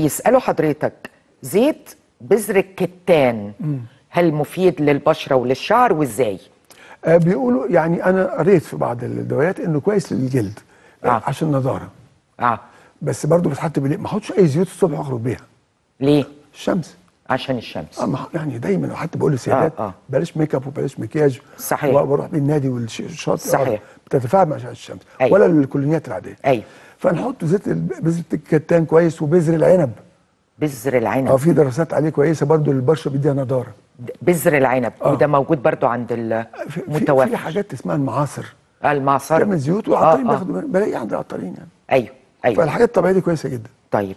بيسألوا حضرتك زيت بذر الكتان هل مفيد للبشرة وللشعر وإزاي؟ آه بيقولوا يعني أنا قريت في بعض الدوايات إنه كويس للجلد آه. عشان نضارة. آه. بس برضه بتحط بالليل ما أحطش أي زيوت الصبح وأخرج بيها. ليه؟ الشمس. عشان الشمس آه يعني دايما حتى بقول للسيدات آه، آه. بلاش ميك أب وبلاش مكياج صحيح. وبروح بالنادي والشاطئ صحيح. بتتفاعل مع الشمس أيوة. ولا الكولونيات العادية أيوة. فنحط زيت بذره الكتان كويس وبذر العنب بذر آه العنب في دراسات عليه كويسة برضه للبشره بيديها نضارة بذر العنب آه. وده موجود برضو عند في, في, المتوفر في حاجات اسمها المعاصر المعصر تعمل زيوت والعطارين آه، آه. بياخدوا. بلاقي عند العطارين يعني أيوه أيوه فالحاجات الطبيعية دي كويسة جدا طيب